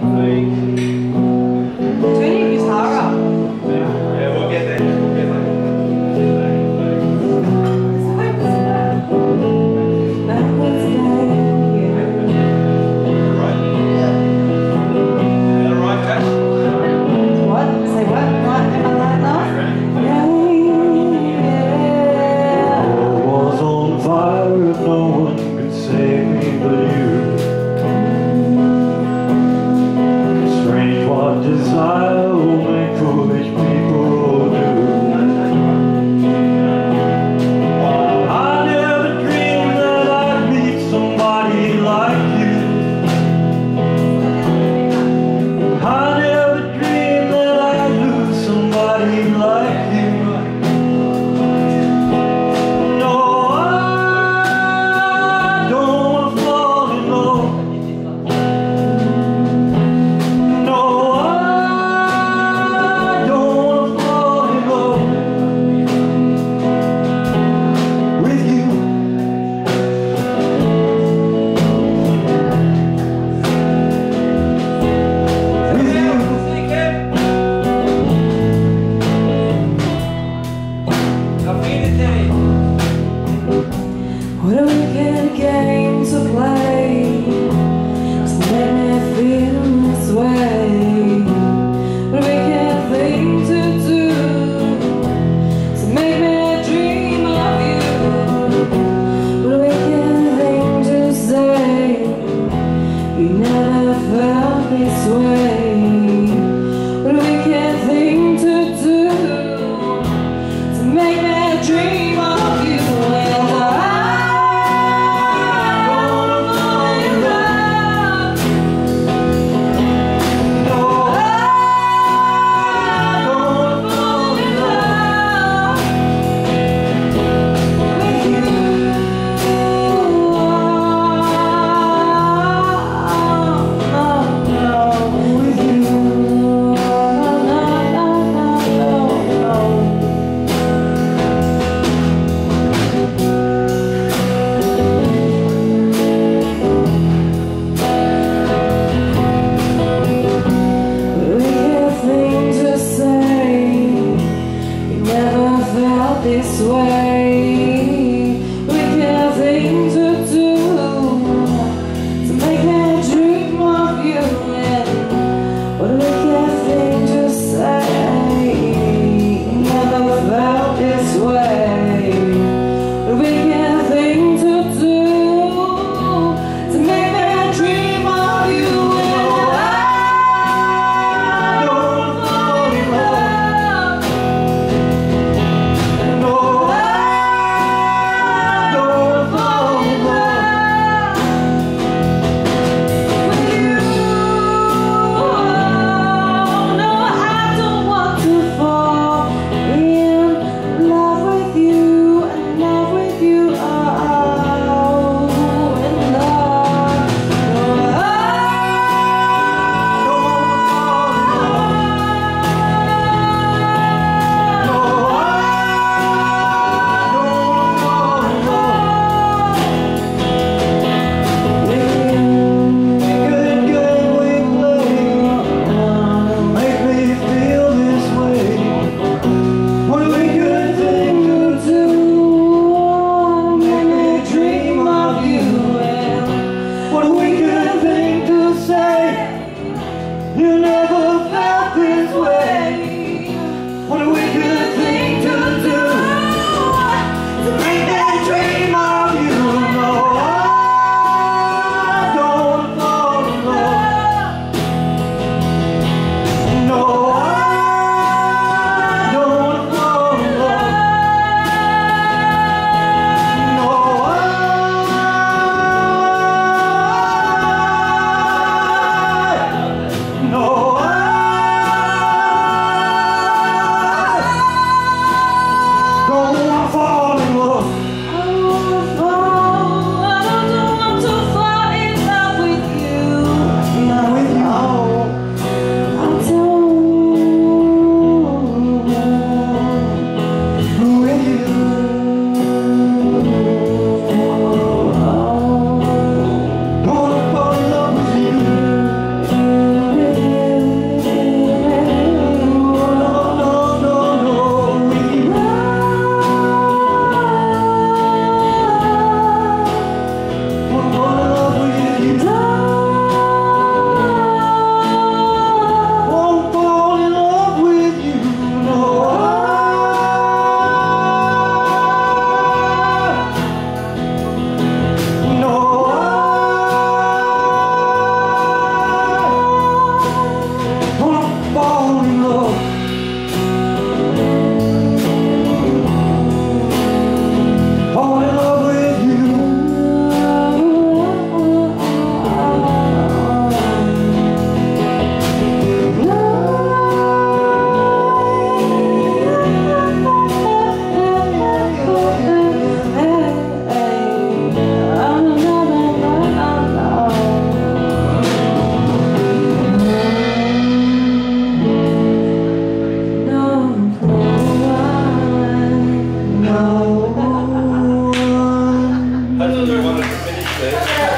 哎。Never felt this way. we wanted to finish this.